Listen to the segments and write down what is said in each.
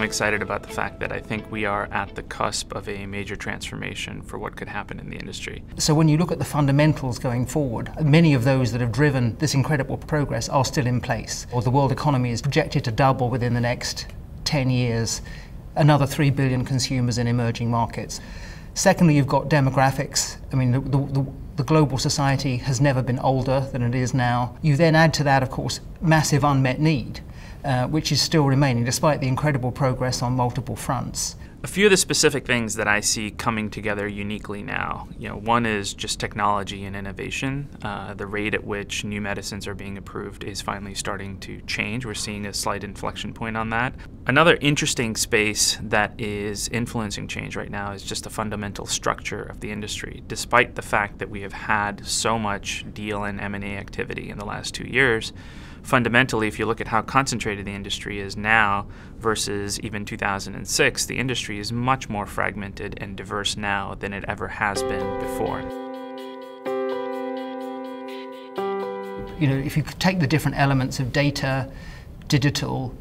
I'm excited about the fact that I think we are at the cusp of a major transformation for what could happen in the industry. So when you look at the fundamentals going forward, many of those that have driven this incredible progress are still in place. Or the world economy is projected to double within the next 10 years, another 3 billion consumers in emerging markets. Secondly, you've got demographics. I mean, the, the, the, global society has never been older than it is now. You then add to that, of course, massive unmet need uh, which is still remaining despite the incredible progress on multiple fronts. A few of the specific things that I see coming together uniquely now, you know, one is just technology and innovation. Uh, the rate at which new medicines are being approved is finally starting to change. We're seeing a slight inflection point on that. Another interesting space that is influencing change right now is just the fundamental structure of the industry. Despite the fact that we have had so much deal and M&A activity in the last two years, fundamentally, if you look at how concentrated the industry is now versus even 2006, the industry is much more fragmented and diverse now than it ever has been before. You know, if you take the different elements of data, digital,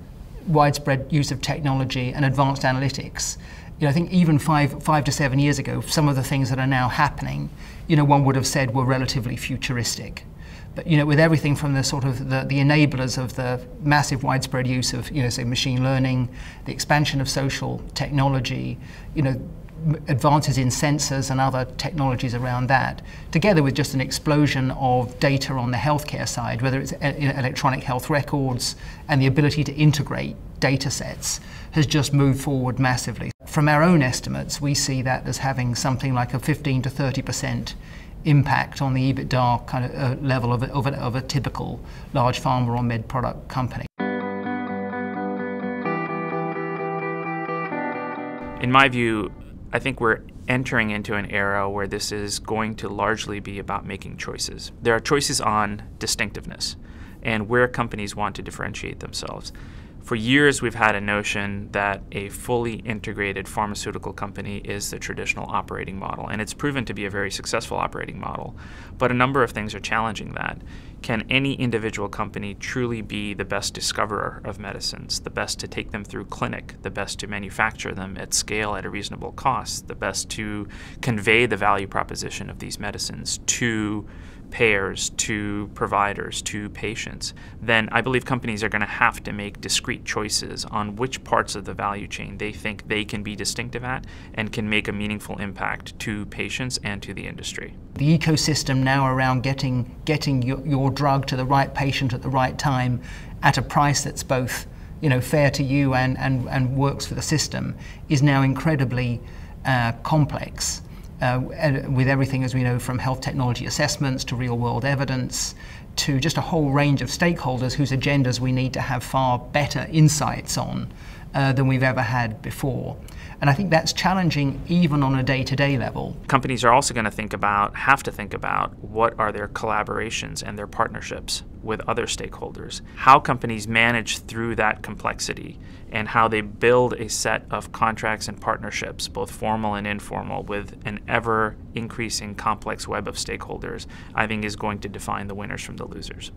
widespread use of technology, and advanced analytics, you know, I think even five, five to seven years ago, some of the things that are now happening, you know, one would have said were relatively futuristic. But you know, with everything from the sort of the, the enablers of the massive widespread use of, you know, say machine learning, the expansion of social technology, you know, advances in sensors and other technologies around that, together with just an explosion of data on the healthcare side, whether it's eh, eh, electronic health records and the ability to integrate data sets, has just moved forward massively. From our own estimates, we see that as having something like a 15 to 30 percent impact on the EBITDA kind of uh, level of a, of, a, of a typical large pharma or med product company. In my view, I think we're entering into an era where this is going to largely be about making choices. There are choices on distinctiveness and where companies want to differentiate themselves. For years, we've had a notion that a fully integrated pharmaceutical company is the traditional operating model, and it's proven to be a very successful operating model. But a number of things are challenging that. Can any individual company truly be the best discoverer of medicines, the best to take them through clinic, the best to manufacture them at scale at a reasonable cost, the best to convey the value proposition of these medicines to payers, to providers, to patients, then I believe companies are going to have to make discrete choices on which parts of the value chain they think they can be distinctive at and can make a meaningful impact to patients and to the industry. The ecosystem now around getting, getting your, drug to the right patient at the right time at a price that's both you know, fair to you and, and, and works for the system is now incredibly uh, complex uh, with everything, as we know, from health technology assessments to real world evidence to just a whole range of stakeholders whose agendas we need to have far better insights on uh, than we've ever had before. And I think that's challenging even on a day to day level. Companies are also going to think about, have to think about, what are their collaborations and their partnerships with other stakeholders, how companies manage through that complexity, and how they build a set of contracts and partnerships, both formal and informal, with an ever increasing complex web of stakeholders, I think is going to define the winners from the losers.